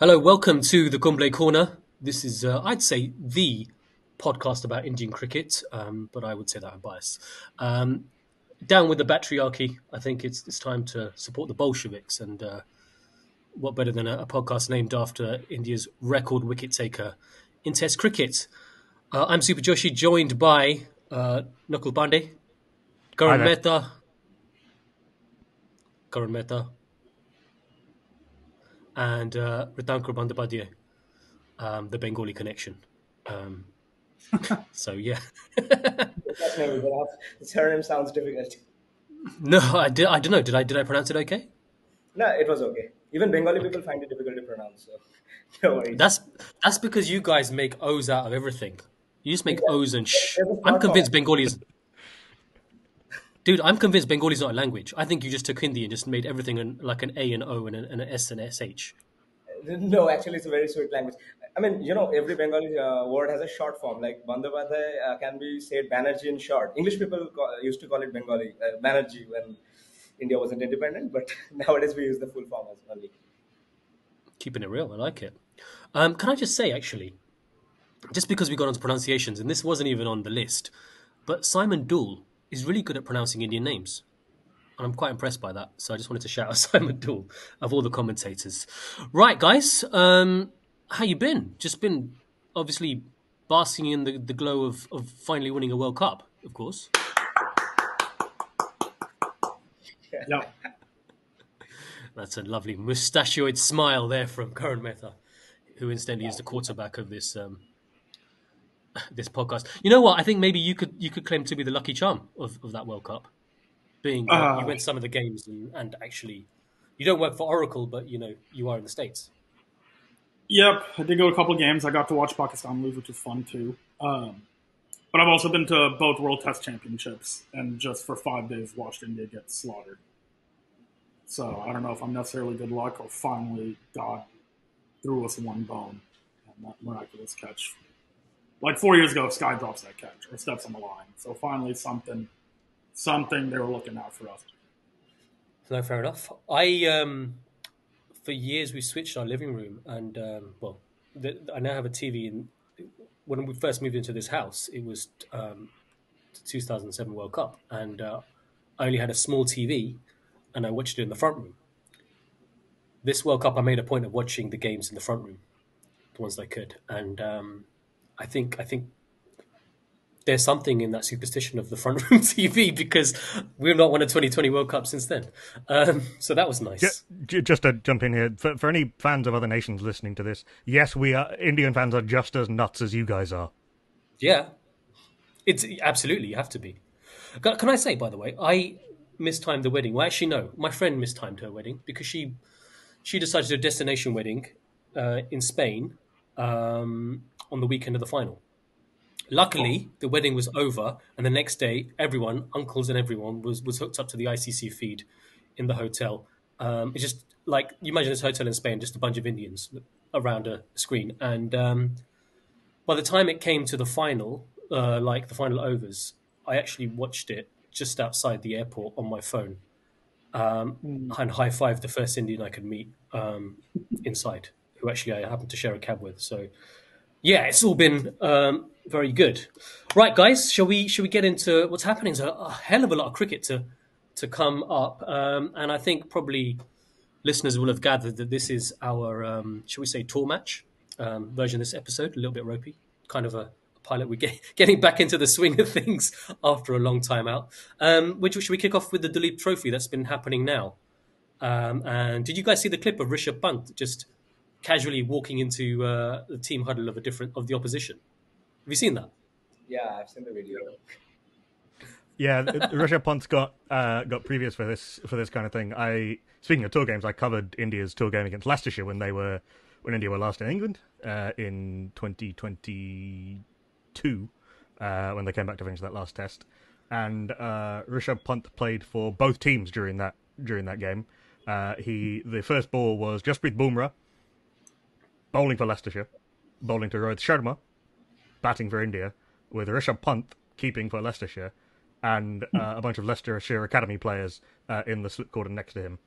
Hello, welcome to the Kumble Korner. This is, uh, I'd say, the podcast about Indian cricket, um, but I would say that I'm biased. Um, down with the patriarchy. I think it's it's time to support the Bolsheviks, and uh, what better than a, a, podcast named after India's record wicket taker in Test cricket? Uh, I'm Super Joshi, joined by uh, Nakul Pande, Karan Mehta, Karan Mehta, and uh, Rhitankar Bandyopadhyay, um, the Bengali connection. Um, so yeah. the surname sounds difficult. No, I did. I don't know. Did I did I pronounce it okay? No, it was okay. Even Bengali people find it difficult to pronounce. So no worries. That's that's because you guys make O's out of everything. You just make yeah. O's and sh. I'm convinced Bengali is. Dude, I'm convinced Bengali is not a language. I think you just took Hindi and just made everything an, like an A and O and an, and an S and sh. No, actually, it's a very sweet language. I mean, you know, every Bengali uh, word has a short form. Like Bandyopadhyay uh, can be said Banerjee in short. English people call, used to call it Bengali, uh, Banerjee when India wasn't independent, but nowadays we use the full form as only. Keeping it real, I like it. Um, can I just say, actually, just because we got onto pronunciations, and this wasn't even on the list, but Simon Doull is really good at pronouncing Indian names. And I'm quite impressed by that. So I just wanted to shout out Simon Doull of all the commentators. Right, guys, um, how you been? Just been obviously basking in the, the glow of, of finally winning a World Cup, of course. Yeah. That's a lovely mustachioed smile there from Karan Mehta, who incidentally is the quarterback of this um, this podcast. You know what? I think maybe you could you could claim to be the lucky charm of, of that World Cup, being uh, uh, you went to some of the games and, and actually you don't work for Oracle, but you know you are in the states. Yep, I did go to a couple of games. I got to watch Pakistan lose, which was fun too. Um, but I've also been to both World Test Championships and just for five days watched India get slaughtered. So I don't know if I'm necessarily good luck or finally God threw us one bone and that miraculous catch like four years ago, Sky drops that catch or steps on the line. So finally, something, something they were looking out for us. No, fair enough. I um, for years we switched our living room, and um, well, the, I now have a TV. And when we first moved into this house, it was um, 2007 World Cup, and uh, I only had a small TV, and I watched it in the front room. This World Cup, I made a point of watching the games in the front room, the ones I could, and um, I think I think there's something in that superstition of the front room TV because we've not won a 2020 World Cup since then. Um, so that was nice. Just, just, to jump in here, for, for any fans of other nations listening to this, yes, we are Indian fans are just as nuts as you guys are. Yeah, it's absolutely you have to be. Can I say, by the way, I mistimed the wedding. Well, actually, no, my friend mistimed her wedding because she she decided to do a destination wedding uh, in Spain. Um, on the weekend of the final. Luckily, the wedding was over, and the next day, everyone, uncles and everyone, was was hooked up to the ICC feed in the hotel. Um, it's just like you imagine this hotel in Spain, just a bunch of Indians around a screen. And um, by the time it came to the final, uh, like the final overs, I actually watched it just outside the airport on my phone um, mm. and high five the first Indian I could meet um, inside, who actually I happened to share a cab with. So yeah, it's all been um, very good. Right, guys, shall we shall we get into what's happening? There's a, a hell of a lot of cricket to to come up, um, and I think probably listeners will have gathered that this is our um, shall we say tour match um, version of this episode. A little bit ropey, kind of a, pilot. We're get, getting back into the swing of things after a long time out. Um, which should we kick off with the Duleep Trophy that's been happening now? Um, and did you guys see the clip of Rishabh Pant just casually walking into uh, the team huddle of a different of the opposition. Have you seen that? Yeah, I've seen the video. Yeah, Rishabh Pant's got uh, got previous for this for this kind of thing. I speaking of tour games, I covered India's tour game against Leicestershire when they were when India were last in England uh, in 2022 uh, when they came back to finish that last test. And uh, Rishabh Pant played for both teams during that during that game. Uh, he the first ball was Jasprit Bumrah, bowling for Leicestershire, bowling to Rohit Sharma, batting for India, with Rishabh Pant keeping for Leicestershire, and uh, a bunch of Leicestershire Academy players uh, in the slip cordon next to him.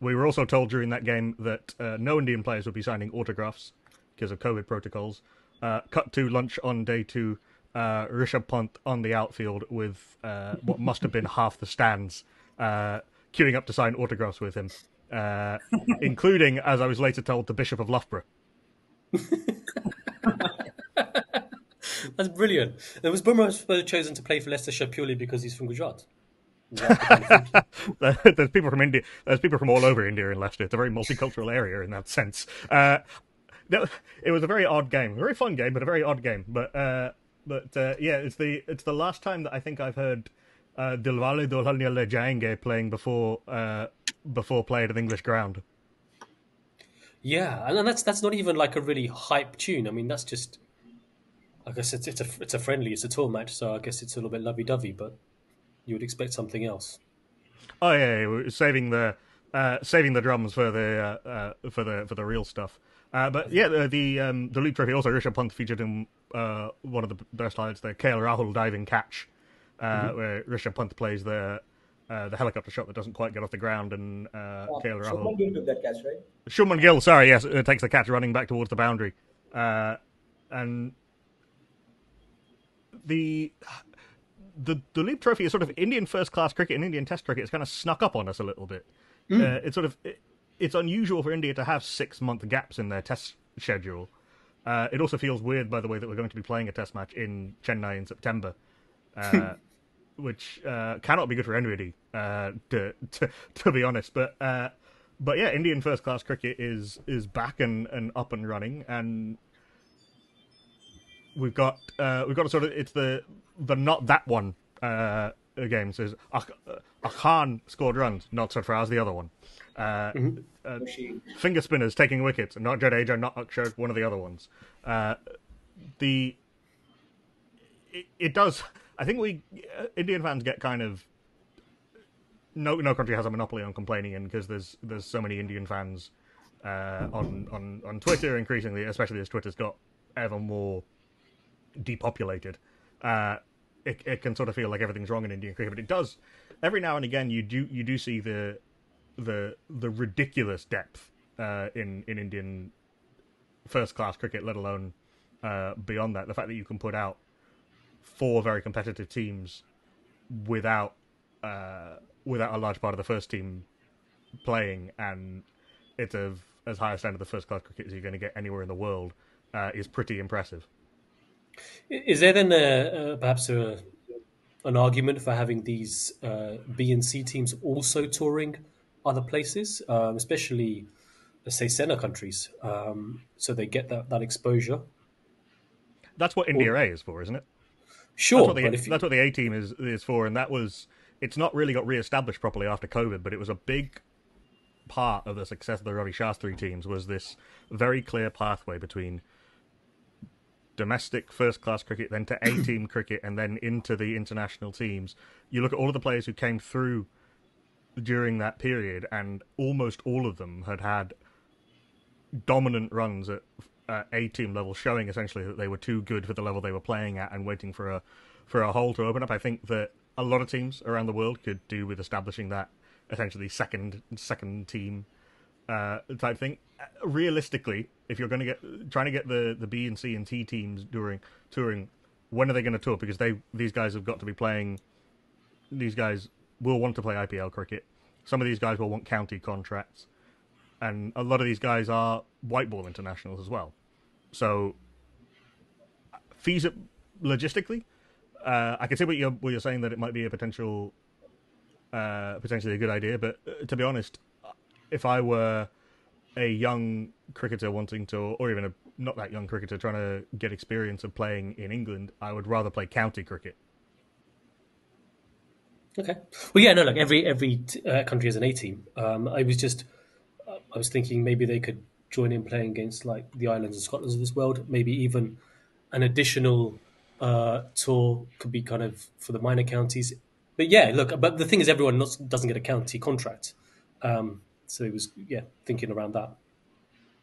we were also told during that game that uh, no Indian players would be signing autographs because of COVID protocols. Uh, cut to lunch on day two. Uh, Rishabh Pant on the outfield with uh, what must have been half the stands queuing up to sign autographs with him, including, as I was later told, the Bishop of Loughborough. That's brilliant. And was Bumrah chosen to play for Leicestershire purely because he's from Gujarat? there's people from India. There's people from all over India in Leicester. It's a very multicultural area in that sense. Uh, it was a very odd game, a very fun game, but a very odd game. But uh, but uh, yeah, it's the it's the last time that I think I've heard uh, Dilwale Dulhania Le Jayenge playing before uh, before play at English ground. Yeah, and that's that's not even like a really hype tune. I mean, that's just I guess it's it's a it's a friendly, it's a tour match, so I guess it's a little bit lovey dovey, but you would expect something else. Oh yeah, yeah saving the uh, saving the drums for the uh, uh, for the for the real stuff. Uh, but yeah, the the, um, the League Trophy also Rishabh Pant featured in uh, one of the best highlights, the KL Rahul diving catch, uh, mm-hmm. where Rishabh Pant plays the the helicopter shot that doesn't quite get off the ground, and uh, oh, KL Rahul. Shubman Gill took that catch, right? Shubman Gill, sorry, yes, it takes the catch running back towards the boundary, and the the the Leap Trophy is sort of Indian first class cricket and Indian Test cricket. It's kind of snuck up on us a little bit. Mm. Uh, it's sort of it, it's unusual for India to have six month gaps in their Test schedule. Uh, it also feels weird, by the way, that we're going to be playing a Test match in Chennai in September, uh, which uh, cannot be good for anybody, uh, to, to to be honest. But uh, but yeah, Indian first class cricket is is back and, and up and running, and we've got uh, we've got a sort of it's the the not that one uh, game says Akhan scored runs, not Sarfaraz the other one. Uh, mm-hmm. uh, finger spinners taking wickets, not Jadeja, not Akshar, one of the other ones. Uh, the it, it, does. I think we uh, Indian fans get kind of no no country has a monopoly on complaining in because there's there's so many Indian fans uh, on on on Twitter increasingly, especially as Twitter's got ever more depopulated, uh, it, it can sort of feel like everything's wrong in Indian cricket. But it does every now and again. You do you do see the the the ridiculous depth uh, in in Indian first class cricket, let alone uh, beyond that. The fact that you can put out four very competitive teams without uh, without a large part of the first team playing, and it's of as high a standard of first class cricket as you're going to get anywhere in the world, uh, is pretty impressive. Is there then a, perhaps a, an argument for having these uh, B and C teams also touring other places, um, especially let's say SENA countries, um, so they get that, that exposure? That's what India or, A is for, isn't it? Sure, that's what the, you... that's what the A team is is for, and that was it's not really got re-established properly after COVID, but it was a big part of the success of the Ravi Shastri teams was this very clear pathway between domestic first class cricket, then to A team cricket, and then into the international teams. You look at all of the players who came through during that period, and almost all of them had had dominant runs at uh, A team level, showing essentially that they were too good for the level they were playing at, and waiting for a for a hole to open up. I think that a lot of teams around the world could do with establishing that essentially second second team uh, type thing. Realistically, if you're going to get trying to get the, the B and C and T teams during touring, when are they going to tour? Because they these guys have got to be playing. These guys will want to play IPL cricket. Some of these guys will want county contracts, and a lot of these guys are white ball internationals as well. So, fees logistically, uh, I can see what you're what you're saying that it might be a potential, uh, potentially a good idea. But uh, to be honest, if I were a young cricketer wanting to, or even a not that young cricketer trying to get experience of playing in England, I would rather play county cricket. Okay. Well, yeah, no, look, every every uh, country has an A team. Um, I was just, uh, I was thinking maybe they could join in playing against like the islands and Scotland of this world. Maybe even an additional uh, tour could be kind of for the minor counties. But yeah, look, but the thing is, everyone not, doesn't get a county contract. Um, so it was yeah thinking around that.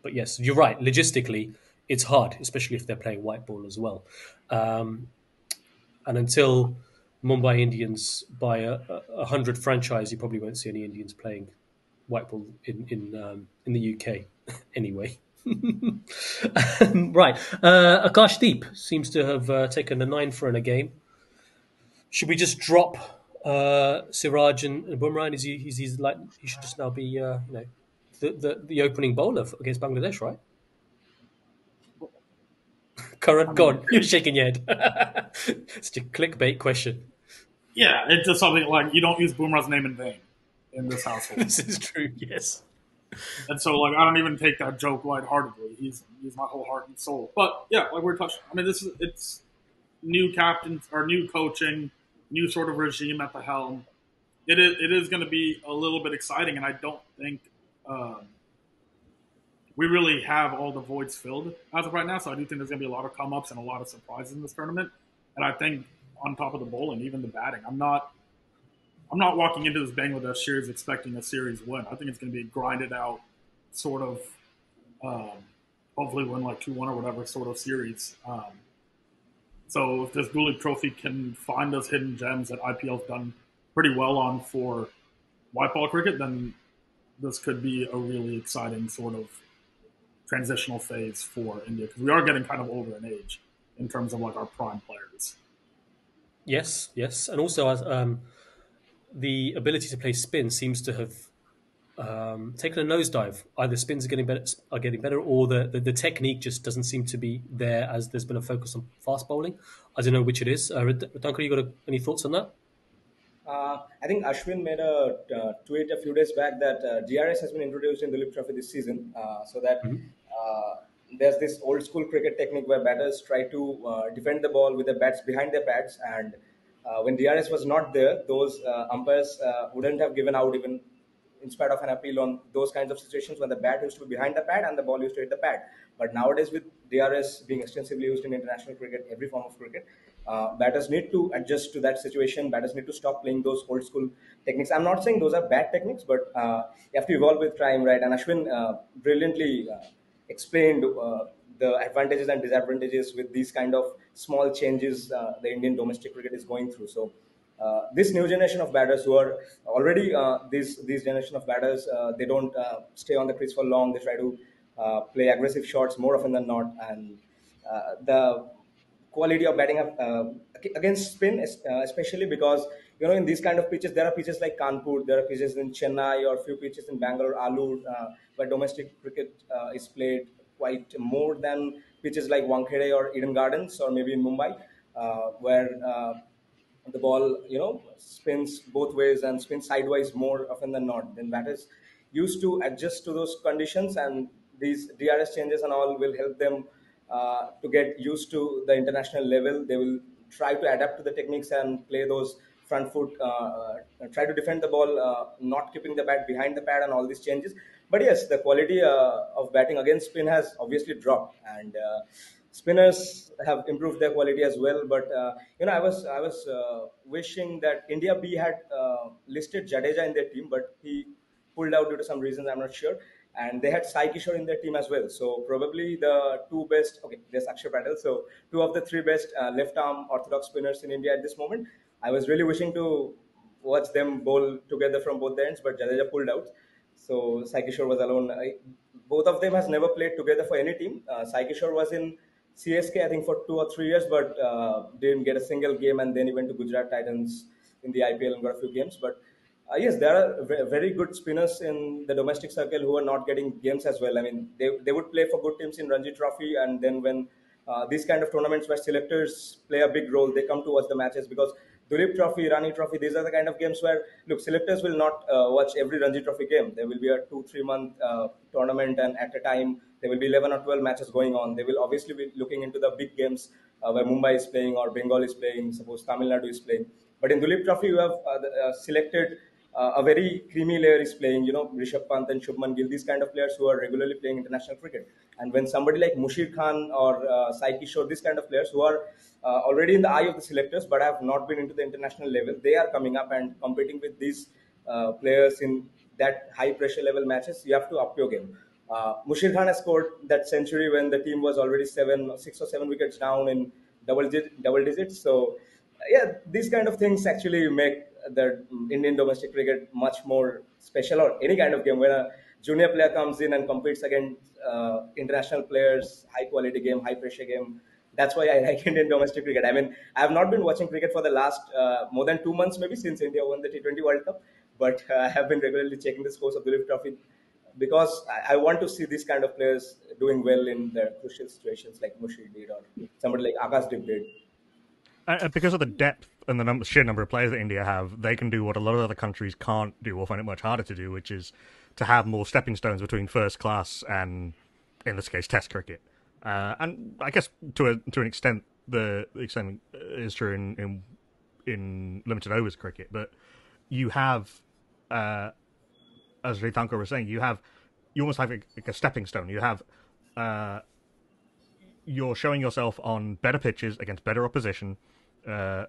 But yes, you're right. Logistically, it's hard, especially if they're playing white ball as well. Um, and until Mumbai Indians buy a, a, hundred franchise, you probably won't see any Indians playing white ball in in um, in the UK anyway. right, uh, Akashdeep seems to have uh, taken a nine for in a game. Should we just drop uh, Siraj and, and Bumrah? Is he, he's, he's like he should just now be uh, you know the, the the opening bowler against Bangladesh, right? Current gone. You're shaking your head. It's a clickbait question. Yeah, it's just something like you don't use Boomerang's name in vain in this household. This is true. Yes. And so, like, I don't even take that joke lightheartedly. He's he's my whole heart and soul. But yeah, like we're touching. I mean, this is it's new captains or new coaching, new sort of regime at the helm. It is it is going to be a little bit exciting, and I don't think um, we really have all the voids filled as of right now. So I do think there's going to be a lot of come ups and a lot of surprises in this tournament. And I think on top of the bowling, even the batting, I'm not I'm not walking into this Bangladesh series expecting a series win. I think it's going to be grinded out, sort of, um, hopefully win like 2 1 or whatever sort of series. Um, so if this Duleep Trophy can find those hidden gems that IPL's done pretty well on for white ball cricket, then this could be a really exciting sort of transitional phase for India because we are getting kind of older in age in terms of like our prime players. Yes, yes, and also as um, the ability to play spin seems to have um, taken a nosedive. Either spins are getting better, are getting better, or the, the, the technique just doesn't seem to be there as there's been a focus on fast bowling. I don't know which it is. Uh, you got a, any thoughts on that? Uh, I think Ashwin made a uh, tweet a few days back that uh, DRS has been introduced in the Duleep Trophy this season, uh, so that uh, there's this old school cricket technique where batters try to uh, defend the ball with their bats behind their pads, and uh, when DRS was not there, those uh, umpires uh, wouldn't have given out even in spite of an appeal on those kinds of situations when the bat used to be behind the pad and the ball used to hit the pad. But nowadays, with DRS being extensively used in international cricket, every form of cricket, uh, batters need to adjust to that situation. Batters need to stop playing those old school techniques. I'm not saying those are bad techniques, but uh, you have to evolve with time, right? And Ashwin uh, brilliantly explained uh, the advantages and disadvantages with these kind of small changes uh, the Indian domestic cricket is going through. So. Uh, this new generation of batters who are already uh, these these generation of batters uh, they don't uh, stay on the crease for long they try to uh, play aggressive shots more often than not and the quality of batting against spin es- especially because you know in these kind of pitches there are pitches like kanpur there are pitches in chennai or few pitches in bangalore alur where domestic cricket is played quite more than pitches like wankhede or eden gardens or maybe in mumbai uh, where uh, the ball, you know, spins both ways and spins sideways more often than not. Then batters used to adjust to those conditions, and these DRS changes and all will help them uh, to get used to the international level. They will try to adapt to the techniques and play those front foot, uh, uh, try to defend the ball, uh, not keeping the bat behind the pad, and all these changes. But yes, the quality uh, of batting against spin has obviously dropped, and uh, spinners have improved their quality as well. But uh, you know, I was I was wishing that India B had listed Jadeja in their team, but he pulled out due to some reasons. I'm not sure. And they had Sai Kishore in their team as well. So probably the two best. Okay, there's Akshar Patel. So two of the three best uh, left-arm orthodox spinners in India at this moment. I was really wishing to watch them bowl together from both the ends, but Jadeja pulled out. So Sai Kishore was alone. I, both of them has never played together for any team. Uh, was in CSK, I think, for two or three years, but uh, didn't get a single game, and then he went to Gujarat Titans in the IPL and got a few games. But uh, yes, there are very good spinners in the domestic circle who are not getting games as well. I mean, they, they would play for good teams in Ranji Trophy, and then when uh, these kind of tournaments where selectors play a big role, they come to watch the matches because Duleep Trophy, Rani Trophy, these are the kind of games where, look, selectors will not uh, watch every Ranji Trophy game. There will be a two, three month uh, tournament, and at a time, there will be 11 or 12 matches going on. They will obviously be looking into the big games uh, where Mumbai is playing or Bengal is playing, suppose Tamil Nadu is playing. But in Duleep Trophy, you have uh, the, uh, selected uh, a very creamy layer is playing, you know, Rishabh Pant and Shubman Gill, these kind of players who are regularly playing international cricket. And when somebody like Mushir Khan or uh, Sai these kind of players who are uh, already in the eye of the selectors but have not been into the international level, they are coming up and competing with these uh, players in that high pressure level matches. You have to up your game. Uh, Mushir Khan has scored that century when the team was already seven, six or seven wickets down in double double digits. So, yeah, these kind of things actually make the Indian domestic cricket much more special or any kind of game where a junior player comes in and competes against uh, international players, high quality game, high pressure game. That's why I like Indian domestic cricket. I mean, I have not been watching cricket for the last uh, more than two months, maybe since India won the T20 World Cup, but uh, I have been regularly checking the scores of the Duleep Trophy because I, want to see these kind of players doing well in the crucial situations like Mushir did or somebody like Akashdeep did. Because of the depth and the number, sheer number of players that India have, they can do what a lot of other countries can't do or find it much harder to do, which is to have more stepping stones between first class and, in this case, Test cricket. Uh, and I guess to a to an extent, the extent is true in, in in limited overs cricket, but you have, uh, as Ritanko was saying, you have you almost have a, like a stepping stone. You have uh, you're showing yourself on better pitches against better opposition. Uh,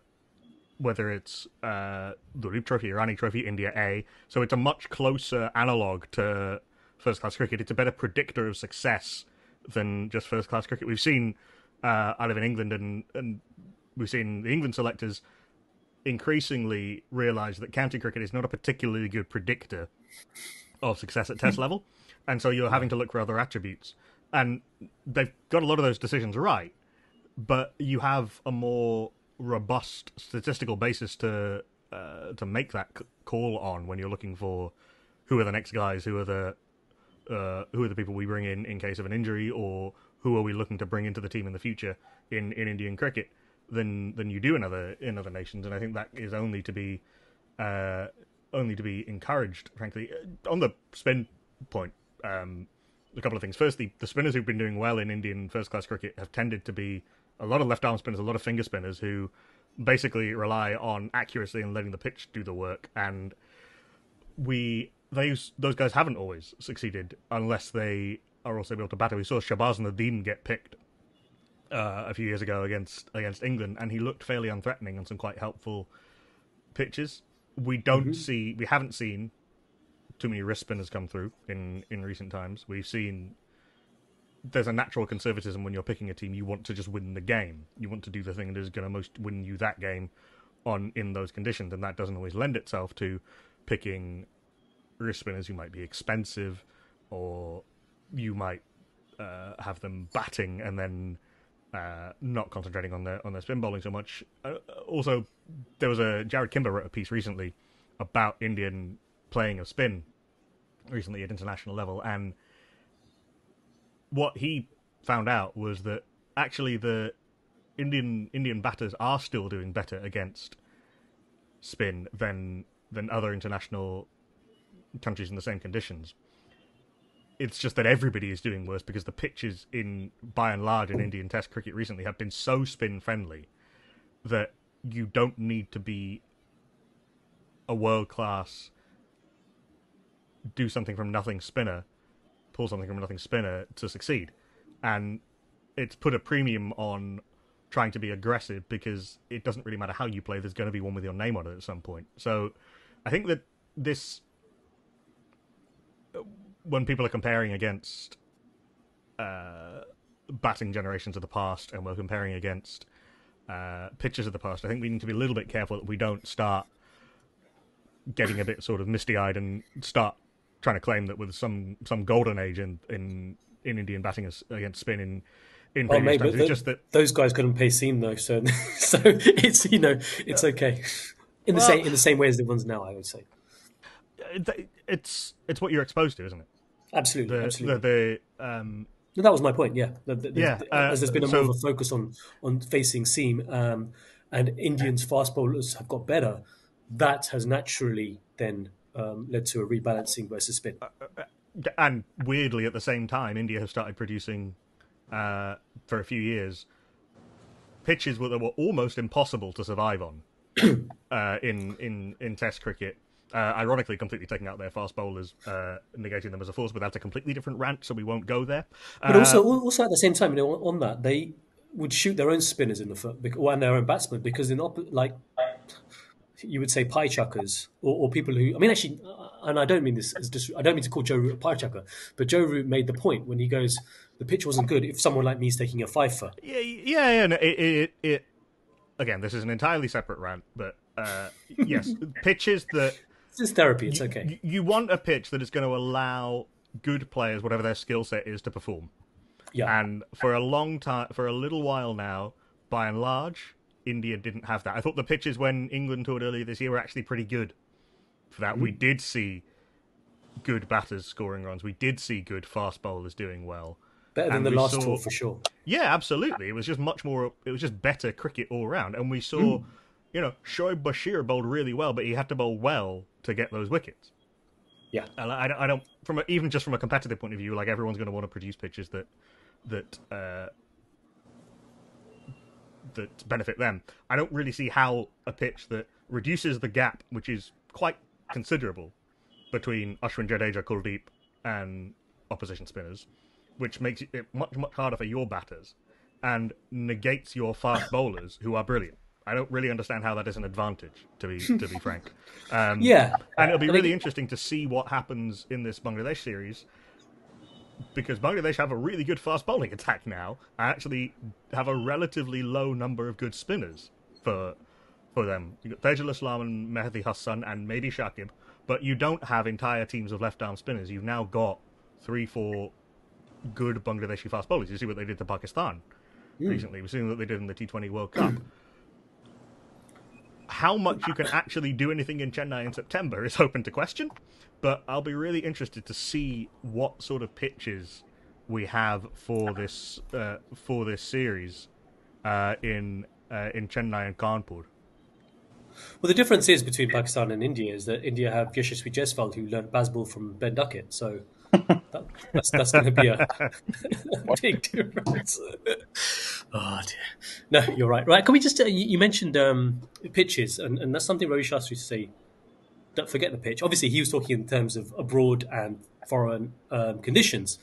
whether it's uh, the Duleep Trophy, Irani Trophy, India A. So it's a much closer analog to first class cricket. It's a better predictor of success than just first class cricket. We've seen, uh, I live in England, and, and we've seen the England selectors increasingly realise that county cricket is not a particularly good predictor of success at test level. And so you're having to look for other attributes. And they've got a lot of those decisions right, but you have a more robust statistical basis to uh, to make that call on when you're looking for who are the next guys, who are the uh, who are the people we bring in in case of an injury, or who are we looking to bring into the team in the future in, in Indian cricket than than you do in other in other nations, and I think that is only to be uh, only to be encouraged. Frankly, Uh, on the spin point, um, a couple of things. Firstly, the spinners who've been doing well in Indian first class cricket have tended to be a lot of left arm spinners, a lot of finger spinners who basically rely on accuracy and letting the pitch do the work. And we those those guys haven't always succeeded unless they are also able to batter. We saw Shahbaz Nadeem get picked uh, a few years ago against against England, and he looked fairly unthreatening on some quite helpful pitches. We don't see, we haven't seen too many wrist spinners come through in in recent times. We've seen there's a natural conservatism when you're picking a team. You want to just win the game. You want to do the thing that is going to most win you that game on in those conditions, and that doesn't always lend itself to picking wrist spinners who might be expensive, or you might uh, have them batting and then uh, not concentrating on their on their spin bowling so much. Uh, also, there was a Jarrod Kimber wrote a piece recently about Indian playing of spin recently at international level, and what he found out was that actually the Indian Indian batters are still doing better against spin than than other international countries in the same conditions. It's just that everybody is doing worse because the pitches in by and large in Indian Test cricket recently have been so spin friendly that you don't need to be a world class do something from nothing spinner, pull something from nothing spinner to succeed. And it's put a premium on trying to be aggressive because it doesn't really matter how you play, there's going to be one with your name on it at some point. So I think that this, when people are comparing against uh, batting generations of the past and we're comparing against uh, pitchers of the past, I think we need to be a little bit careful that we don't start getting a bit sort of misty eyed and start trying to claim that with some some golden age in in, in Indian batting against spin in in maybe times. It's just that those guys couldn't pay seam though, so so it's you know it's okay in the Well- same in the same way as the ones now. I would say it's it's what you're exposed to, isn't it? absolutely, The absolutely. the, the um, No, that was my point. Yeah, The- the- the- Yeah, uh, as there's been a so- more of a focus on on facing seam, um, and Indians fast bowlers have got better. That has naturally then um, led to a rebalancing versus spin. and weirdly at the same time, India have started producing uh, for a few years pitches that were almost impossible to survive on uh, in in in Test cricket. Uh, ironically, completely taking out their fast bowlers, uh, negating them as a force, without a completely different rant, so we won't go there. But Uh, also, also at the same time, you know, on, on that they would shoot their own spinners in the foot, bec- or and their own batsmen, because in op- like you would say pie chuckers or, or people who I mean actually, and I don't mean this as dis- I don't mean to call Joe Root a pie chucker, but Joe Root made the point when he goes, the pitch wasn't good. If someone like me is taking a fifer, Yeah, yeah, yeah. No, it, it, it, again, this is an entirely separate rant, but uh, yes, pitches that this is therapy. It's okay. You, you want a pitch that is going to allow good players, whatever their skill set is, to perform. Yeah. And for a long time, for a little while now, by and large, India didn't have that. I thought the pitches when England toured earlier this year were actually pretty good. For that, we did see good batters scoring runs. We did see good fast bowlers doing well. Better than and the last saw- tour for sure. Yeah, absolutely. It was just much more. It was just better cricket all round, and we saw, you know, Shoaib Bashir bowled really well, but he had to bowl well to get those wickets. Yeah. And I, I don't from a, even just from a competitive point of view, like everyone's going to want to produce pitches that that uh, that benefit them. I don't really see how a pitch that reduces the gap, which is quite considerable, between Ashwin Jadeja, Kuldeep, and opposition spinners, which makes it much much harder for your batters, and negates your fast bowlers who are brilliant. I don't really understand how that is an advantage, to be to be frank. Um, Yeah. and it'll be really interesting to see what happens in this Bangladesh series because Bangladesh have a really good fast bowling attack now. I actually have a relatively low number of good spinners for for them. You got Taijul Islam and Mehidy Hasan and maybe Shakib, but you don't have entire teams of left arm spinners. You've now got three, four good Bangladeshi fast bowlers. You see what they did to Pakistan hmm. recently. We've seen what they did in the T20 World Cup. How much you can actually do anything in Chennai in September is open to question, but I'll be really interested to see what sort of pitches we have for this uh, for this series uh, in uh, in Chennai and Kanpur. Well, the difference is between Pakistan and India is that India have Yashasvi Jaiswal who learned baseball from Ben Duckett, so that, that's that's going to be a, big difference. oh dear. No, you're right. Right? Can we just? Uh, you, you mentioned um, pitches, and, and that's something Ravi Shastri used to say. Don't forget the pitch. Obviously, he was talking in terms of abroad and foreign um, conditions,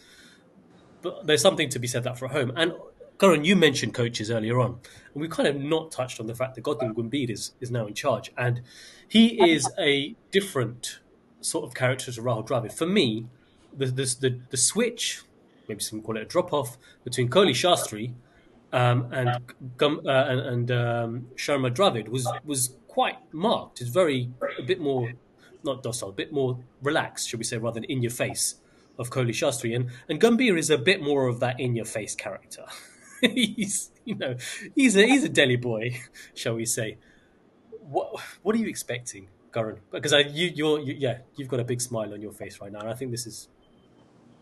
but there's something to be said that for home. And Karan, you mentioned coaches earlier on, and we kind of not touched on the fact that Gautam Gambhir is, is now in charge, and he is a different sort of character to Rahul Dravid. For me, the the the, the switch, maybe some call it a drop off between Kohli Shastri um, and uh, and, and um, Sharma Dravid was was quite marked. It's very a bit more not docile, a bit more relaxed, should we say, rather than in your face of Kohli Shastri. And and Gambhir is a bit more of that in your face character. he's you know he's a he's a Delhi boy, shall we say? What what are you expecting, Karan? Because I you you're you, yeah you've got a big smile on your face right now, and I think this is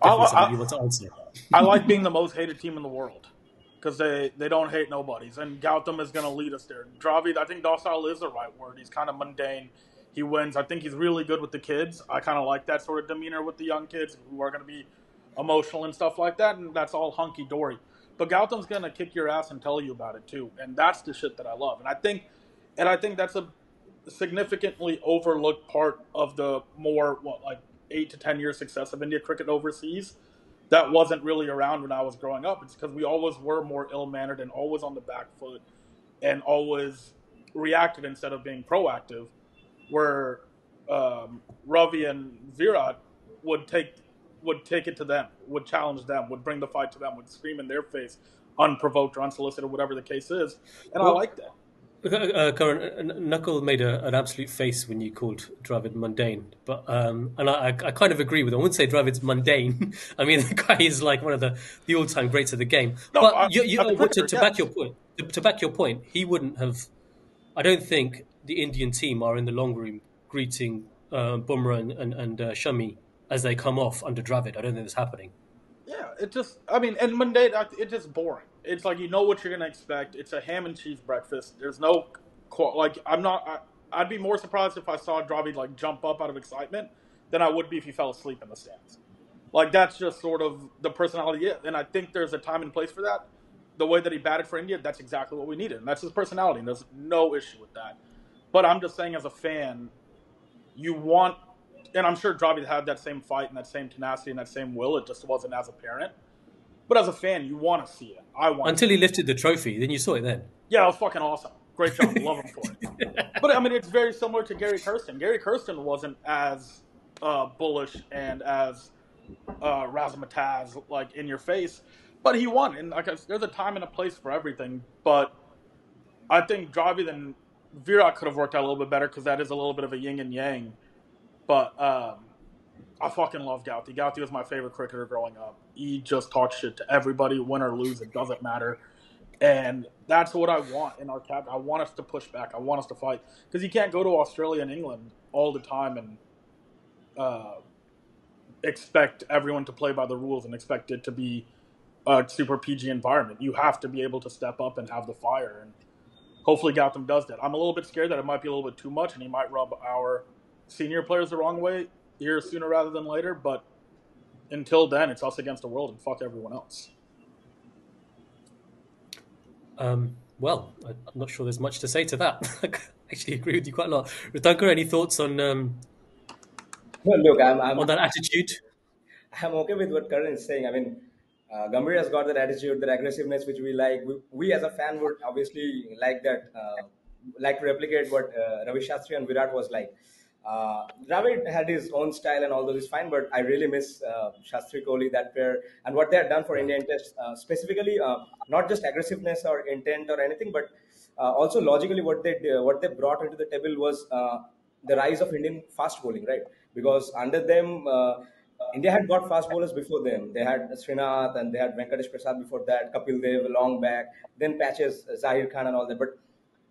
definitely I- something I- you want to answer. I like being the most hated team in the world because they, they don't hate nobodies, and Gautam is going to lead us there. Dravid, I think docile is the right word. He's kind of mundane. He wins. I think he's really good with the kids. I kind of like that sort of demeanor with the young kids who are going to be emotional and stuff like that, and that's all hunky dory. But Gautam's going to kick your ass and tell you about it too, and that's the shit that I love. And I think, and I think that's a significantly overlooked part of the more what like eight to ten year success of India cricket overseas that wasn't really around when I was growing up. It's because we always were more ill mannered and always on the back foot and always reacted instead of being proactive. Where um, Ravi and Virat would take would take it to them, would challenge them, would bring the fight to them, would scream in their face, unprovoked or unsolicited, whatever the case is. And I like that. Uh, Karan, uh, Nakul made a, an absolute face when you called Dravid mundane, but um, and I, I I kind of agree with him. I wouldn't say Dravid's mundane. I mean, the guy is like one of the, the all time greats of the game. No, but I- you, you, a uh, to, back your point, to, to back your point, he wouldn't have. I don't think the Indian team are in the long room greeting uh, Bumrah and and, and uh, Shami as they come off under Dravid. I don't think that's happening. Yeah, it just, I mean, and mundane, I- it's just boring. It's like you know what you're going to expect. It's a ham and cheese breakfast. There's no, like, I'm not, I, I'd be more surprised if I saw Dravid, like, jump up out of excitement than I would be if he fell asleep in the stands. Like, that's just sort of the personality. And I think there's a time and place for that. The way that he batted for India, that's exactly what we needed. And that's his personality. And there's no issue with that. But I'm just saying, as a fan, you want, and I'm sure Dravid had that same fight and that same tenacity and that same will. It just wasn't as apparent. But as a fan, you want to see it. I want. Until he lifted the trophy, then you saw it then. yeah, it was fucking awesome. Great job. Love him for it. But I mean, it's very similar to Gary Kirsten. Gary Kirsten wasn't as uh, bullish and as uh, razzmatazz, like in your face, but he won. And like, there's a time and a place for everything. But I think Dravid and Virat could have worked out a little bit better because that is a little bit of a yin and yang. But um, I fucking love Gauti. Gauti was my favorite cricketer growing up. He just talks shit to everybody, win or lose, it doesn't matter. And that's what I want in our cap. I want us to push back. I want us to fight because you can't go to Australia and England all the time and uh, expect everyone to play by the rules and expect it to be a super PG environment. You have to be able to step up and have the fire. And hopefully, Gautam does that. I'm a little bit scared that it might be a little bit too much and he might rub our senior players the wrong way here sooner rather than later. But until then, it's us against the world and fuck everyone else. Um, well, I'm not sure there's much to say to that. I actually agree with you quite a lot. Ritanka, any thoughts on um, No, look, I'm, I'm, on that attitude? I'm okay with what Karan is saying. I mean, uh, Gambhir has got that attitude, that aggressiveness, which we like. We, we as a fan would obviously like that, uh, like to replicate what uh, Ravi Shastri and Virat was like. Uh, had his own style and all those is fine, but I really miss uh, Shastri Kohli, that pair, and what they had done for Indian Test, uh, specifically uh, not just aggressiveness or intent or anything, but uh, also logically what they did, what they brought into the table was uh, the rise of Indian fast bowling, right? Because under them, uh, India had got fast bowlers before them. They had Srinath and they had Venkatesh Prasad before that, Kapil Dev long back, then patches Zahir Khan and all that. But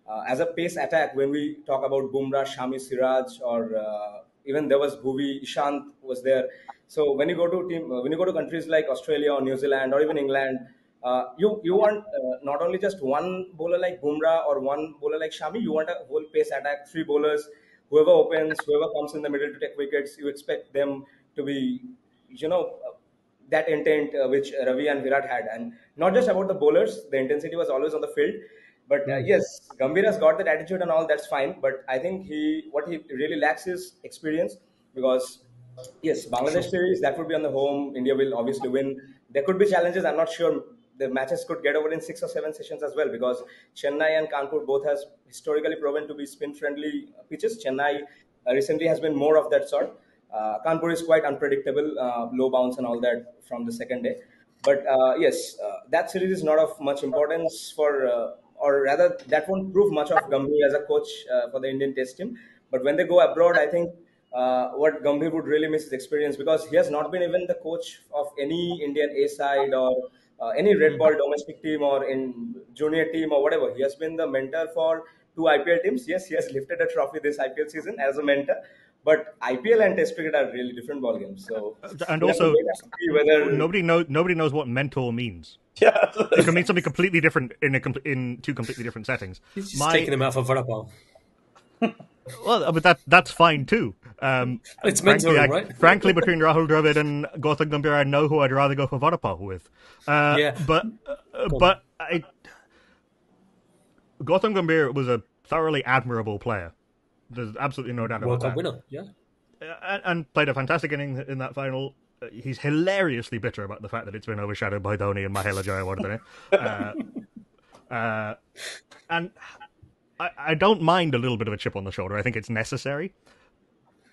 uh, as a pace attack, when we talk about Bumrah, Shami Siraj, or uh, even there was Bhuvi, Ishant was there. So when you go to team, uh, when you go to countries like Australia or New Zealand or even England, uh, you you want uh, not only just one bowler like Bumrah or one bowler like Shami, you want a whole pace attack, three bowlers, whoever opens, whoever comes in the middle to take wickets, you expect them to be, you know, uh, that intent which Ravi and Virat had, and not just about the bowlers. The intensity was always on the field. But uh, yes, Gambhir has got that attitude and all. That's fine. But I think he what he really lacks is experience because yes, Bangladesh series that would be on the home. India will obviously win. There could be challenges. I'm not sure the matches could get over in six or seven sessions as well because Chennai and Kanpur both has historically proven to be spin friendly pitches. Chennai uh, recently has been more of that sort. Uh, Kanpur is quite unpredictable, uh, low bounce and all that from the second day. But uh, yes, uh, that series is not of much importance for, uh, or rather, that won't prove much of Gambhir as a coach uh, for the Indian Test team. But when they go abroad, I think uh, what Gambhir would really miss is experience because he has not been even the coach of any Indian A side or uh, any red ball domestic team or in junior team or whatever. He has been the mentor for two IPL teams. Yes, he has lifted a trophy this IPL season as a mentor. But IPL and Test cricket are really different ball games. So And we'll have to also, wait and see whether nobody knows nobody knows what mentor means. Yeah. It can mean something completely different in a com- in two completely different settings. He's just My- taking them out for Vodafone. Well, but that that's fine too. Um, It's frankly, mentoring, I- right? frankly, between Rahul Dravid and Gautam Gambhir, I know who I'd rather go for Vodapal with. Uh, Yeah. but uh, but I, Gautam Gambhir was a thoroughly admirable player. There's absolutely no doubt about World that. Cup winner. Yeah. Uh, and played a fantastic inning in that final. He's hilariously bitter about the fact that it's been overshadowed by Dhoni and Mahela Jayawardene. Uh, uh, and I, I don't mind a little bit of a chip on the shoulder. I think it's necessary.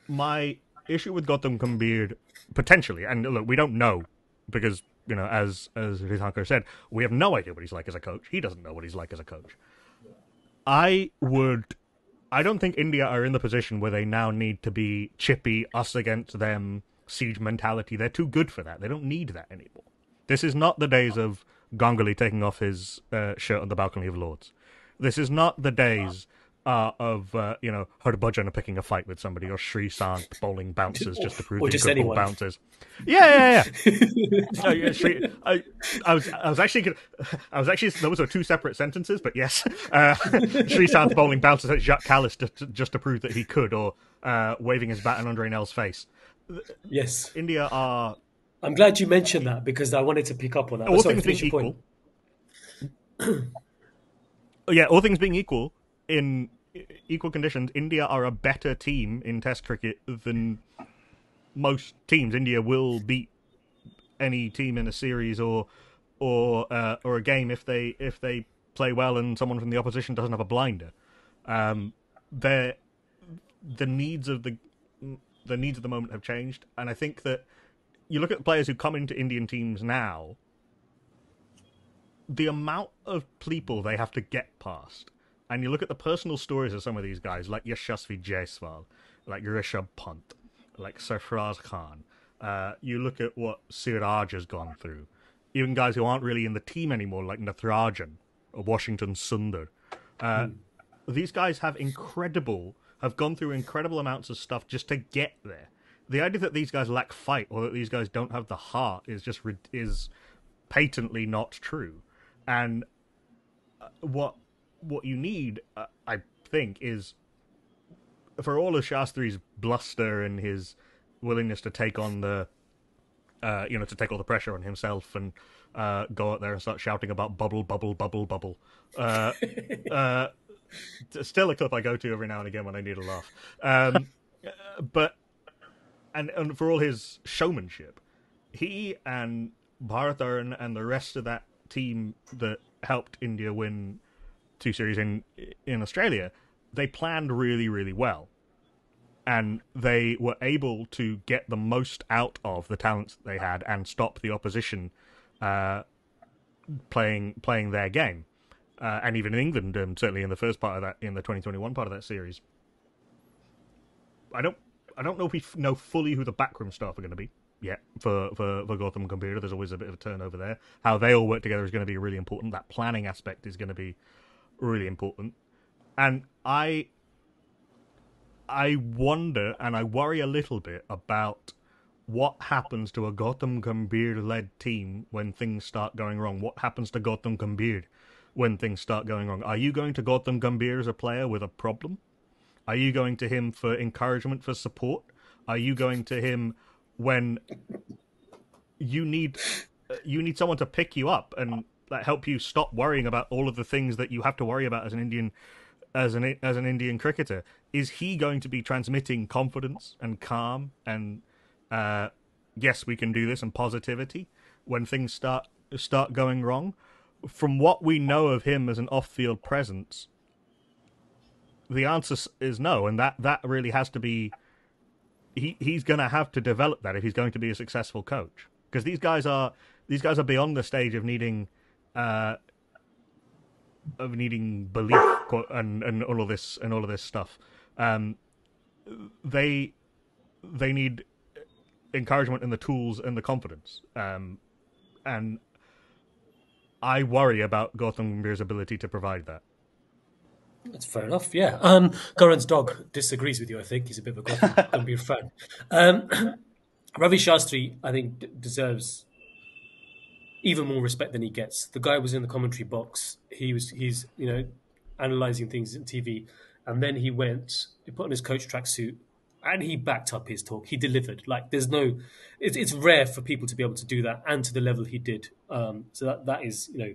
My issue with Gautam Gambhir, potentially, and look, we don't know because you know, as as Rhitankar said, we have no idea what he's like as a coach. He doesn't know what he's like as a coach. I would. I don't think India are in the position where they now need to be chippy, us against them, siege mentality. They're too good for that. They don't need that anymore. This is not the days of Ganguly taking off his uh, shirt on the balcony of Lords. This is not the days uh, of uh, you know Harbhajan picking a fight with somebody or Sreesanth bowling bouncers just to prove Or that he just could bowl anyone. bouncers. Yeah, yeah, yeah. No, yeah, Sri, I, I was, I was actually, gonna- I was actually. Those are two separate sentences, but yes, uh, Sreesanth bowling bouncers at Jacques Kallis just, to- just to prove that he could, or uh, waving his bat in Andre Nel's face. Yes. India are I'm glad you mentioned that because I wanted to pick up on that. all things being equal. Oh, yeah, all things being equal, in equal conditions, India are a better team in Test cricket than most teams. India will beat any team in a series or or uh, or a game if they if they play well and someone from the opposition doesn't have a blinder. Um, the needs of the the needs of the moment have changed, and I think that you look at the players who come into Indian teams now the amount of people they have to get past, and you look at the personal stories of some of these guys, like Yashasvi Jaiswal, like Rishabh Pant, like Sarfaraz Khan. Uh, you look at what Siraj has gone through. Even guys who aren't really in the team anymore, like Natarajan or Washington Sundar. Uh, These guys have incredible, have gone through incredible amounts of stuff just to get there. The idea that these guys lack fight or that these guys don't have the heart is just is patently not true. And uh, what what you need, uh, I think, is for all of Shastri's bluster and his willingness to take on the, uh, you know, to take all the pressure on himself and uh, go out there and start shouting about bubble, bubble, bubble, bubble. Still a clip I go to every now and again when I need a laugh. Um, uh, but and and for all his showmanship, he and Bharat Arun and the rest of that team that helped India win two series in in Australia, they planned really really well, and they were able to get the most out of the talents that they had and stop the opposition uh, playing playing their game. Uh, and even in England, um, certainly in the first part of that, in the 2021 part of that series, I don't, I don't know if we f- know fully who the backroom staff are going to be yet for for for Gautam Gambhir. There's always a bit of a turnover there. How they all work together is going to be really important. That planning aspect is going to be really important. And I, I wonder and I worry a little bit about what happens to a Gautam Gambhir led team when things start going wrong. What happens to Gautam Gambhir when things start going wrong? Are you going to Gautam Gambhir as a player with a problem? Are you going to him for encouragement, for support? Are you going to him when you need you need someone to pick you up and like, help you stop worrying about all of the things that you have to worry about as an Indian as an as an Indian cricketer? Is he going to be transmitting confidence and calm and uh, yes, we can do this and positivity when things start start going wrong? From what we know of him as an off-field presence, the answer is no, and that that really has to be. He he's going to have to develop that if he's going to be a successful coach because these guys are these guys are beyond the stage of needing uh, of needing belief and and all of this and all of this stuff. Um, they they need encouragement and the tools and the confidence. Um, and I worry about Gautam Gambhir's ability to provide that. That's fair enough. Yeah. Um, Karan's dog disagrees with you. I think he's a bit of a Gautam Gambhir fan. Um, Ravi Shastri, I think, d- deserves even more respect than he gets. The guy was in the commentary box. He was he's you know analyzing things on TV, and then he went. He put on his coach tracksuit, and he backed up his talk. He delivered. Like there's no, it's it's rare for people to be able to do that, and to the level he did. Um, so that that is you know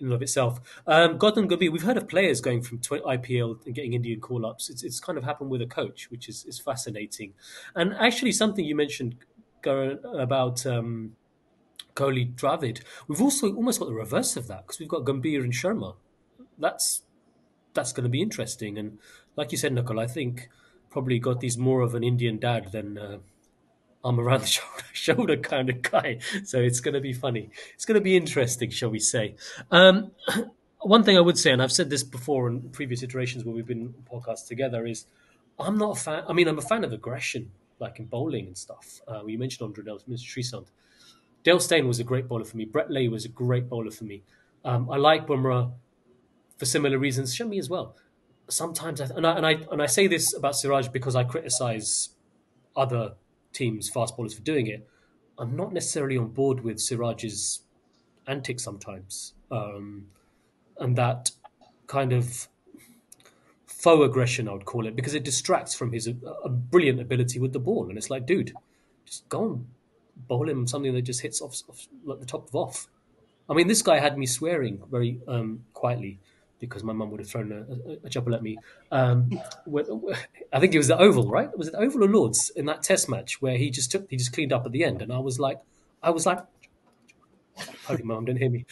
in and of itself. Um, Gautam Gambhir, we've heard of players going from tw- IPL and getting Indian call ups. It's, it's kind of happened with a coach, which is, is fascinating. And actually, something you mentioned, about um, Kohli Dravid, we've also almost got the reverse of that because we've got Gambhir and Sharma. That's that's going to be interesting. And like you said, Nakul, I think probably got these more of an Indian dad than. Uh, arm around the shoulder, shoulder kind of guy. So it's going to be funny. It's going to be interesting, shall we say. Um, one thing I would say, and I've said this before in previous iterations where we've been on podcasts together, is I'm not a fan. I mean, I'm a fan of aggression, like in bowling and stuff. Uh, you mentioned Andre Nel Mr. Sreesanth. Dale Steyn was a great bowler for me. Brett Lee was a great bowler for me. Um, I like Bumrah for similar reasons. Shami as well. Sometimes, I, and, I, and I and I say this about Siraj because I criticise other teams, fast bowlers for doing it. I'm not necessarily on board with Siraj's antics sometimes, um, and that kind of faux aggression, I would call it, because it distracts from his uh, brilliant ability with the ball. And it's like, dude, just go and bowl him something that just hits off, off like the top of off. I mean, this guy had me swearing very um, quietly because my mum would have thrown a, a, a at me. Um, I think it was the Oval, right? It was it the Oval or Lords in that Test match where he just took, he just cleaned up at the end, and I was like, I was like, holy mum, don't hear me.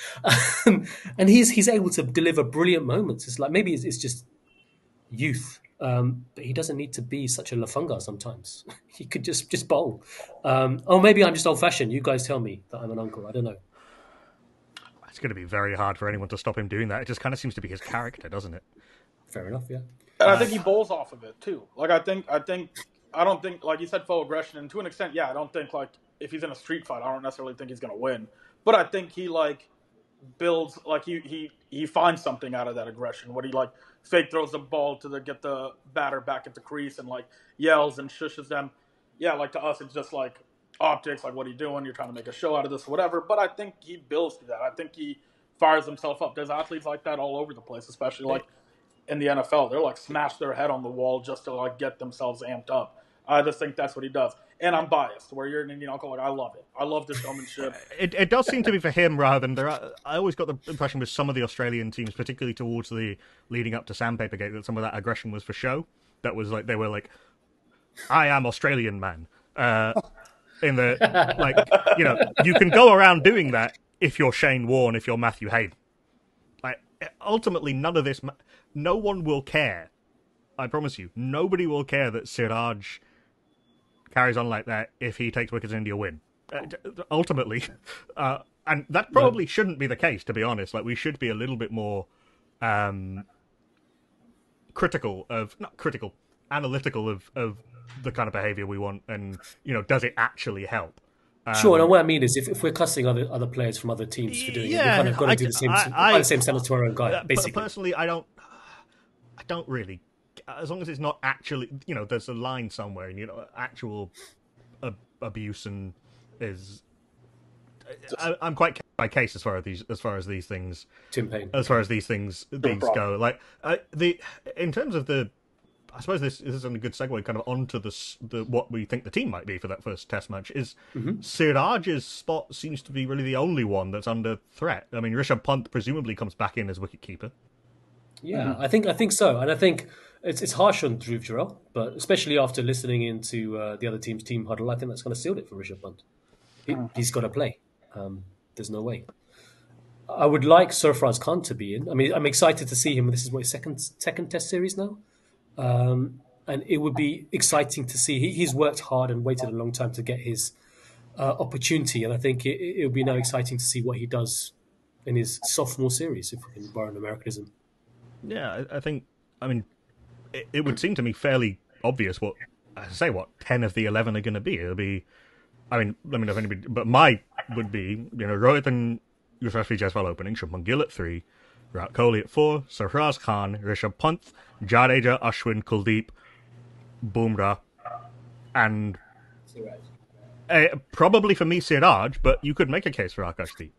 Um, and he's he's able to deliver brilliant moments. It's like maybe it's, it's just youth, um, but he doesn't need to be such a lafunga sometimes. he could just just bowl. Um, oh, maybe I'm just old fashioned. You guys tell me that I'm an uncle. I don't know. It's going to be very hard for anyone to stop him doing that. It just kind of seems to be his character, doesn't it? Fair enough. Yeah. And I uh, think he bowls off of it too. Like I think I think I don't think like you said full aggression, and to an extent, yeah, I don't think like if he's in a street fight, I don't necessarily think he's gonna win. But I think he like builds like he he he finds something out of that aggression. What he like fake throws the ball to the get the batter back into crease and like yells and shushes them. Yeah, like to us, it's just like optics. Like, what are you doing? You're trying to make a show out of this, whatever. But I think he builds to that. I think he fires himself up. There's athletes like that all over the place, especially like in the NFL. They're like smash their head on the wall just to like get themselves amped up. I just think that's what he does. And I'm biased. Where you're an Indian like I love it. I love the showmanship. It, it does seem to be for him rather than there. Are, I always got the impression with some of the Australian teams, particularly towards the leading up to Sandpaper Gate, that some of that aggression was for show. That was like they were like, "I am Australian man." Uh, in the like, you know, you can go around doing that if you're Shane Warne, if you're Matthew Hayden. Like, ultimately, none of this. ma- No one will care. I promise you, nobody will care that Siraj carries on like that if he takes wickets in India win. Uh, ultimately, uh, and that probably shouldn't be the case. To be honest, like we should be a little bit more um, critical of not critical, analytical of of the kind of behavior we want, and you know, does it actually help? Sure, and what I mean is, if, if we're cussing other other players from other teams for doing it, we've kind of got to I- do the same, I- I- the same standard to our own guy, basically. personally, I don't. I don't really. As long as it's not actually, you know, there's a line somewhere, and you know, actual ab- abuse and is. I, I'm quite case by case as far as these as far as these things Tim Payne. as far as these things things problem. go. Like uh, the in terms of the, I suppose this, this is a good segue kind of onto the the what we think the team might be for that first Test match. Is Siraj's spot seems to be really the only one that's under threat. I mean, Rishabh Pant presumably comes back in as wicketkeeper. Yeah, I think I think so, and I think it's it's harsh on Dhruv Jurel, but especially after listening into uh, the other team's team huddle, I think that's going to seal it for Rishabh Pant. He, He's got to play. Um, there's no way. I would like Sarfaraz Khan to be in. I mean, I'm excited to see him. This is what his second second Test series now, um, and it would be exciting to see. He, he's worked hard and waited a long time to get his uh, opportunity, and I think it, it would be now exciting to see what he does in his sophomore series, if we can borrow an Americanism. Yeah, I, I think. I mean, it, it would seem to me fairly obvious what I say. What ten of the eleven are going to be? It'll be. I mean, let me know if anybody. But my would be, you know, Rohit and Yashasvi Jaiswal opening, Shubman Gill at three, Virat Kohli at four, Sarfaraz Khan, Rishabh Pant, Jadeja, Ashwin, Kuldeep, Bumrah, and Siraj. uh, probably for me Siraj, but you could make a case for Akashdeep.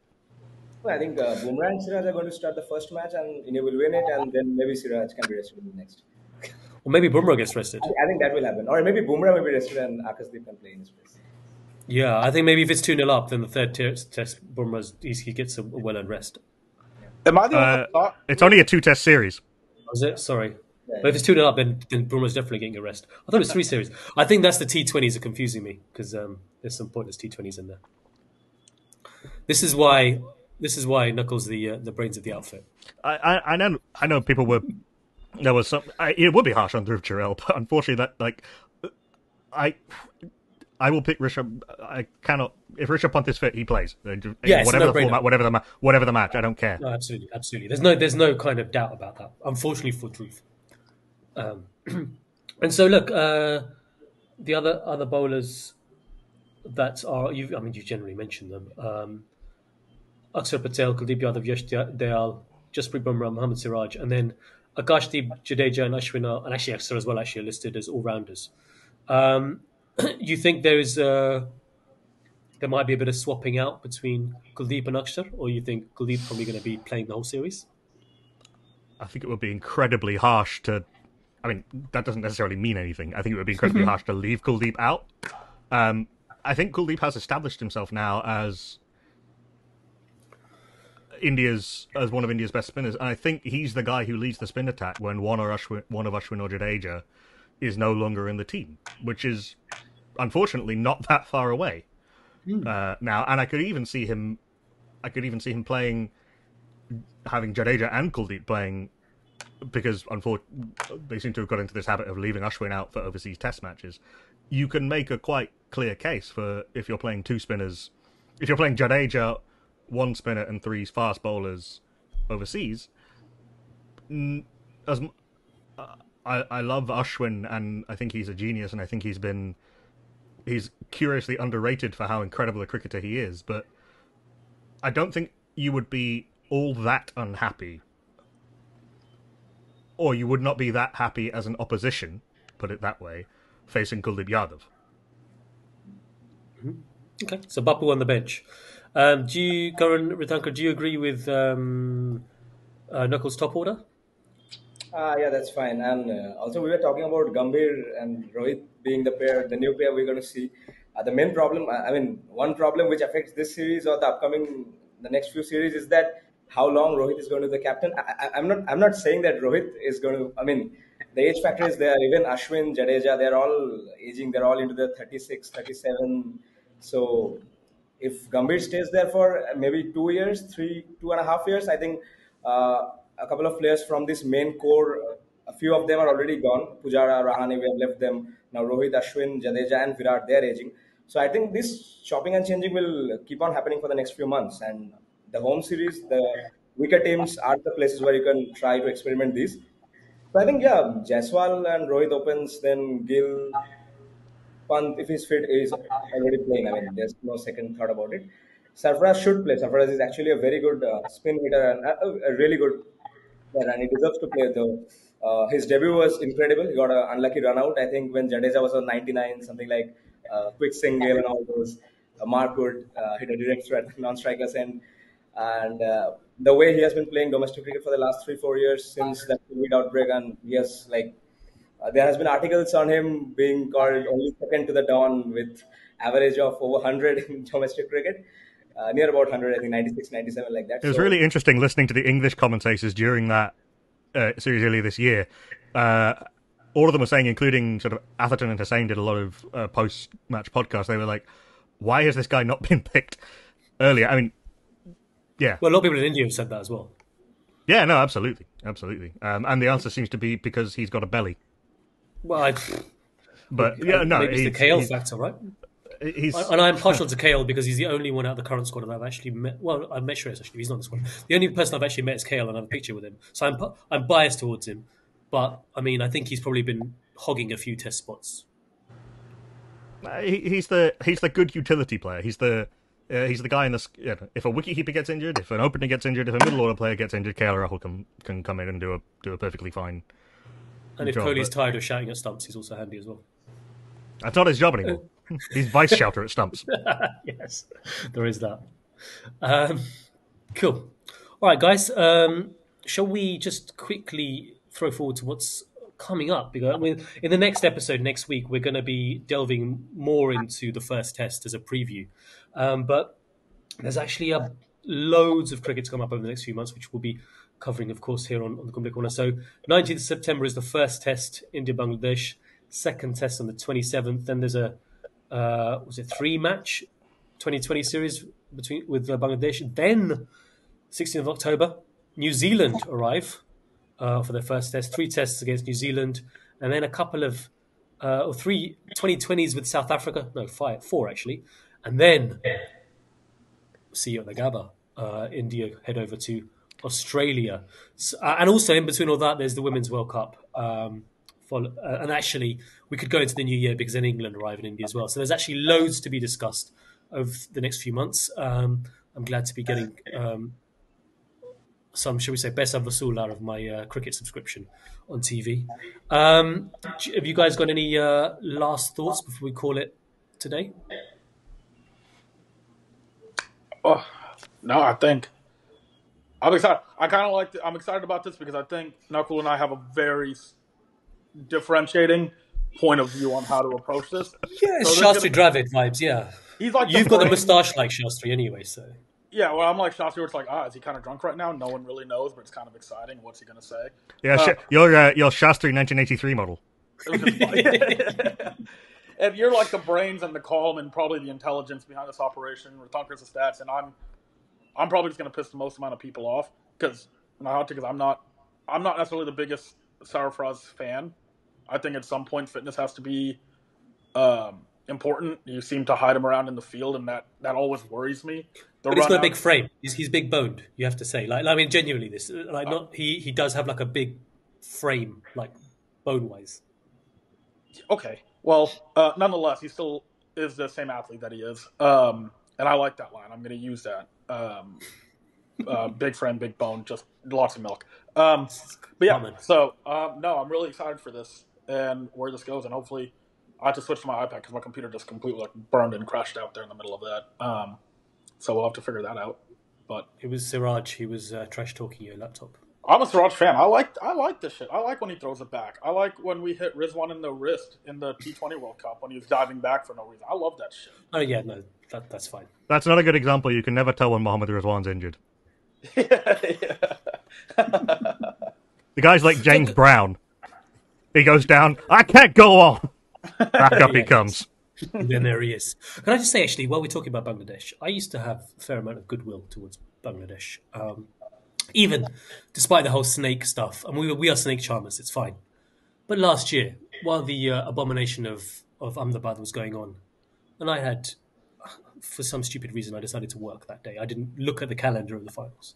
Well, I think uh, Bumrah and Siraj are going to start the first match, and India will win it, and then maybe Siraj can be rested in the next. Or maybe Bumrah gets rested. I think that will happen, or maybe Bumrah will be rested and Akashdeep can play in his place. Yeah, I think maybe if it's 2 0 up, then the third tier test, Bumrah's, he's- he gets a well earned rest. Am I the only Uh, one thought? it's only a two-test series. Was it? Sorry. Yeah, But if it's 2 0 up, then, then Bumrah's definitely getting a rest. I thought it was three series. I think that's the T20s are confusing me because um, there's some pointless T20s in there. This is why. This is why Nakul's the uh, the brains of the outfit. I, I, I know I know people were there was some I, it would be harsh on Dhruv Jurel, but unfortunately that like I I will pick Rishabh. I cannot if Rishabh Pant is fit, he plays. Yeah, whatever the no-brainer. format, whatever the ma- whatever the match, I don't care. No, absolutely, absolutely. There's no, there's no kind of doubt about that. Unfortunately for Dhruv. Um, and so, look, uh, the other other bowlers that are, you, I mean, you generally mentioned them: um, Akshar Patel, Kuldeep Yadav, Yash Dayal, Jasprit Bumrah, Mohammad Siraj, and then Akashdeep, Jadeja, and Ashwin, are, and actually Akshar as well, actually are listed as all rounders. Um, you think there is uh, there might be a bit of swapping out between Kuldeep and Akshar, or you think Kuldeep probably going to be playing the whole series? I think it would be incredibly harsh to. I mean, that doesn't necessarily mean anything. I think it would be incredibly harsh to leave Kuldeep out. Um, I think Kuldeep has established himself now as India's as one of India's best spinners, and I think he's the guy who leads the spin attack when one or Ashwin, one of Ashwin or Jadeja is no longer in the team, which is unfortunately not that far away uh, now. And I could even see him, I could even see him playing, having Jadeja and Kuldeep playing, because unfortunately they seem to have got into this habit of leaving Ashwin out for overseas Test matches. You can make a quite clear case for if you're playing two spinners, if you're playing Jadeja, one spinner and three fast bowlers overseas. n- As m- uh, I, I love Ashwin, and I think he's a genius, and I think he's been he's curiously underrated for how incredible a cricketer he is. But I don't think you would be all that unhappy, or you would not be that happy as an opposition, put it that way, facing Kuldeep Yadav. Okay, so Bapu on the bench. Um, do you, Karan Rhitankar, do you agree with um, uh, Nakul's top order? Uh, yeah, that's fine. And uh, also, we were talking about Gambhir and Rohit being the pair, the new pair we're going to see. Uh, the main problem, I mean, one problem which affects this series or the upcoming, the next few series is that how long Rohit is going to be the captain. I, am not, I'm not saying that Rohit is going to. I mean, the age factor is there. Even Ashwin, Jadeja, they're all aging. They're all into the 36, 37. So if Gambhir stays there for maybe two years, three, two and a half years, I think uh, a couple of players from this main core, a few of them are already gone. Pujara, Rahane, we have left them. Now Rohit, Ashwin, Jadeja, and Virat, they're aging. So I think this chopping and changing will keep on happening for the next few months. And the home series, the weaker teams are the places where you can try to experiment these. So I think yeah, Jaiswal and Rohit opens, then Gill, Pant, if he's fit, is already playing. I mean, there's no second thought about it. Sarfaraz should play. Sarfaraz is actually a very good uh, spin hitter and a, a, really good and he deserves to play. Though uh, his debut was incredible. He got an unlucky run out. I think when Jadeja was on 99, something like uh, quick single and all those. Uh, Mark Wood uh, hit a direct threat non-strikers end, and uh, the way he has been playing domestic cricket for the last three four years since that COVID outbreak, and he has like uh, there has been articles on him being called only second to the Don with average of over 100 in domestic cricket. Uh, near about 100, I think 96, 97, like that. It was so, really interesting listening to the English commentators during that uh, series earlier this year. Uh, all of them were saying, including sort of Atherton and Hussain, did a lot of uh, post-match podcasts. They were like, "Why has this guy not been picked earlier?" I mean, yeah. Well, a lot of people in India have said that as well. Yeah, no, absolutely, absolutely. Um, and the answer seems to be because he's got a belly. Well, I, but yeah, no, maybe it's the KL factor, right? He's, and I'm partial to KL because he's the only one out of the current squad that I've actually met. Well, I've met Shreyas actually. He's not in the squad. The only person I've actually met is KL, and I have a picture with him. So I'm I'm biased towards him. But I mean, I think he's probably been hogging a few test spots. Uh, he, he's the he's the good utility player. He's the uh, he's the guy in this. You know, if a wicketkeeper gets injured, if an opener gets injured, if a middle order player gets injured, KL Rahul can can come in and do a do a perfectly fine and if job, Kohli's but- tired of shouting at stumps, he's also handy as well. That's not his job anymore. He's vice shouter at stumps. yes, there is that. Um, cool. All right, guys. Um, shall we just quickly throw forward to what's coming up? Because I mean, in the next episode next week, we're going to be delving more into the first test as a preview. Um, but there's actually a loads of cricket to come up over the next few months, which we'll be covering, of course, here on, on the Kumble Korner. So, 19th September is the first test, in India Bangladesh. Second test on the 27th. Then there's a uh, was it three match 2020 series between with uh, Bangladesh. Then 16th of October, New Zealand arrive uh, for their first test. Three tests against New Zealand, and then a couple of uh, or three 2020s with South Africa. No, five, four actually, and then see you at the Gabba. Uh, India head over to Australia, so, uh, and also in between all that, there's the Women's World Cup. Um, follow, uh, and actually, we could go into the new year because then England arrive in India as well. So there's actually loads to be discussed over the next few months. Um, I'm glad to be getting um, some, shall we say, best vasul out of my uh, cricket subscription on TV. Um, have you guys got any uh, last thoughts before we call it today? Oh, no, I think I'm excited. I kind of like. I'm excited about this because I think Nakul and I have a very differentiating point of view on how to approach this. Yeah, So Shastri there's Dravid vibes. Yeah, He's like you've got the moustache like Shastri anyway. So Yeah, well, I'm like Shastri. Where it's like, ah, is he kind of drunk right now? No one really knows, but it's kind of exciting. What's he gonna say? Yeah, Uh, sh- your uh, your Shastri 1983 model. It was just fun. and you're like the brains and the calm and probably the intelligence behind this operation. Rhitankar's the stats, and I'm I'm probably just going to piss the most amount of people off because my hot take is I'm not I'm not necessarily the biggest Sarfaraz fan. I think at some point fitness has to be um, important. You seem to hide him around in the field, and that that always worries me. The But he's got a big frame. He's, he's big boned. You have to say, like, I mean, genuinely, this like not he he does have like a big frame, like bone wise. Okay. Well, uh, nonetheless, he still is the same athlete that he is, um, and I like that line. I'm going to use that. Um, uh, big friend, big bone, just lots of milk. Um, but yeah, Common. so um, no, I'm really excited for this and where this goes, and hopefully, I have to switch to my iPad because my computer just completely like burned and crashed out there in the middle of that. Um, so we'll have to figure that out. But It was Siraj. He was uh, trash talking your laptop. I'm a Siraj fan. I like I like this shit. I like when he throws it back. I like when we hit Rizwan in the wrist in the T20 World Cup when he was diving back for no reason. I love that shit. Oh yeah, no, that, that's fine. That's another good example. You can never tell when Mohammad Rizwan's injured. Yeah, The guy's like James Brown. He goes down. I can't go on. Back up he comes. Then there he is. Can I just say, actually, while we're talking about Bangladesh, I used to have a fair amount of goodwill towards Bangladesh. Um, even despite the whole snake stuff, and we, we are snake charmers, it's fine. But last year, while the uh, abomination of, of Ahmedabad was going on, and I had, for some stupid reason, I decided to work that day. I didn't look at the calendar of the finals.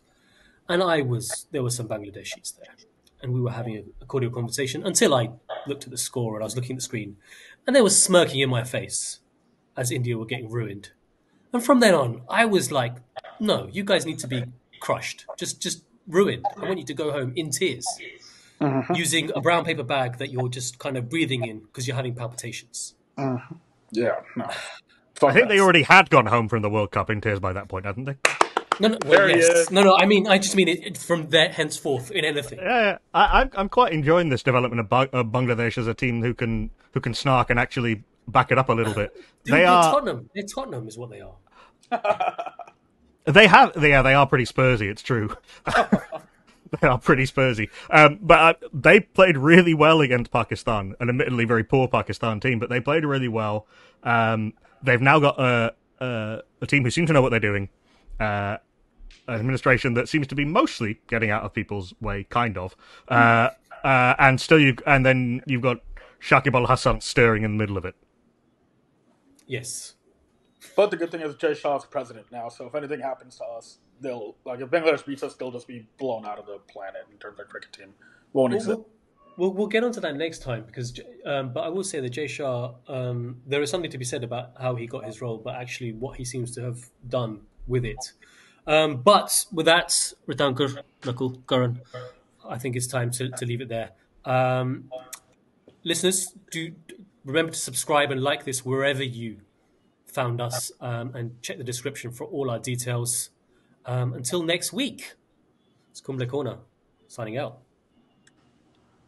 And I was, there were some Bangladeshis there. And we were having a, a cordial conversation until I looked at the score and I was looking at the screen. And they were smirking in my face as India were getting ruined. And from then on, I was like, no, you guys need to be crushed. Just just ruined. I want you to go home in tears. Uh-huh. Using a brown paper bag that you're just kind of breathing in because you're having palpitations. Uh-huh. Yeah, no. I think they already had gone home from the World Cup in tears by that point, hadn't they? No, no, well, he yes. is. no, no. I mean, I just mean it, it from there henceforth in anything. Yeah, yeah. I, I'm I'm quite enjoying this development of, Ba- of Bangladesh as a team who can who can snark and actually back it up a little bit. Dude, They they're are Tottenham. They're Tottenham, is what they are. they have yeah they are pretty Spursy. It's true. they are pretty Spursy. Um, but uh, they played really well against Pakistan, an admittedly very poor Pakistan team, but they played really well. Um, they've now got a, a a team who seem to know what they're doing. Uh, an administration that seems to be mostly getting out of people's way, kind of. Uh, uh, and still, you and then you've got Shakib Al Hasan stirring in the middle of it. Yes. But the good thing is Jay Shah's president now, so if anything happens to us, they'll like if Bangladesh beats us, they'll just be blown out of the planet in terms of cricket team. Won't We'll, exist. we'll, we'll, we'll get onto that next time because, um, but I will say that Jay Shah, um, there is something to be said about how he got his role, but actually what he seems to have done with it. Um, but with that, Rhitankar, Nakul, Karan, I think it's time to, to leave it there. Um, listeners, do remember to subscribe and like this wherever you found us, um, and check the description for all our details. Um, until next week, it's Kumble Korner signing out.